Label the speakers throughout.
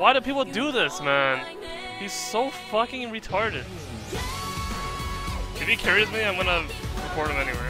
Speaker 1: Why do people do this, man? He's so fucking retarded. If he carries me, I'm gonna report him anywhere.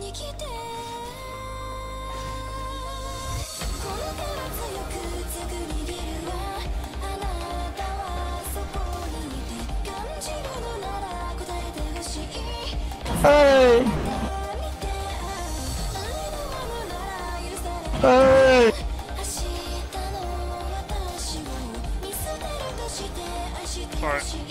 Speaker 2: に来てこの手を強くるわあなたはそこにいて感じるのなら答えてほしいはいはい明日の私を見捨てるとしてしてし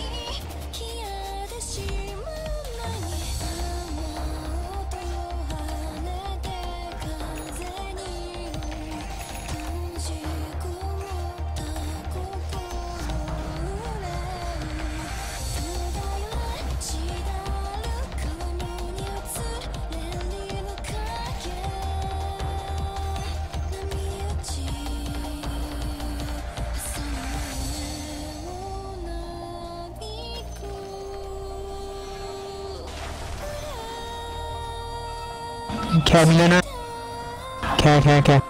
Speaker 2: Cat, no, no.
Speaker 3: Cat, cat, cat.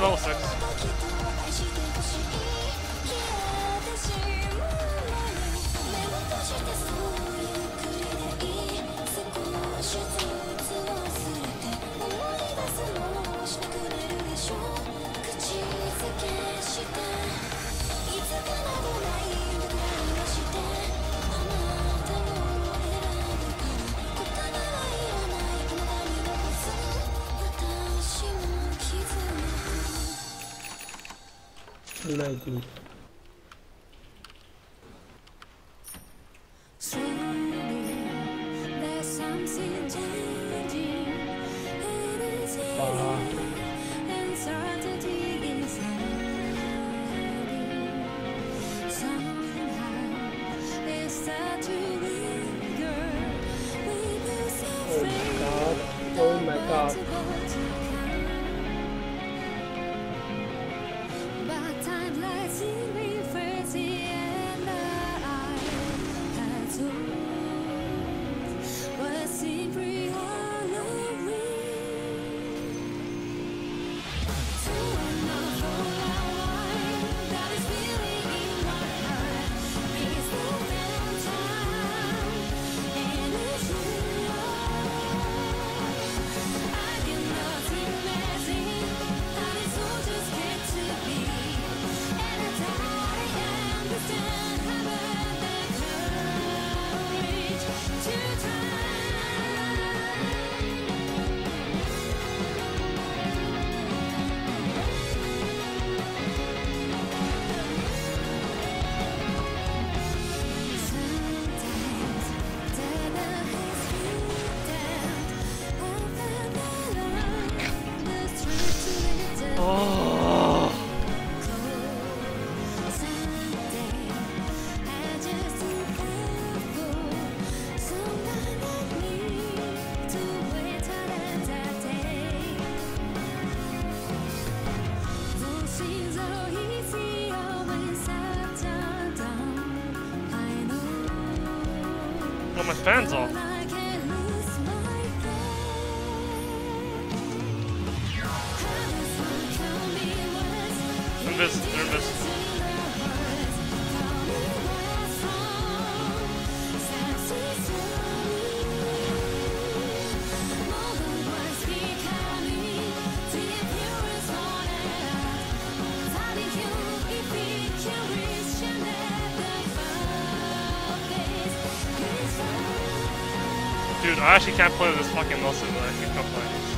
Speaker 1: level 6.
Speaker 4: uniting
Speaker 2: see me.
Speaker 1: Fans off.
Speaker 2: Invis, invis.
Speaker 1: I actually can't play with this fucking Wilson, but I on playing.